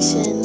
Production.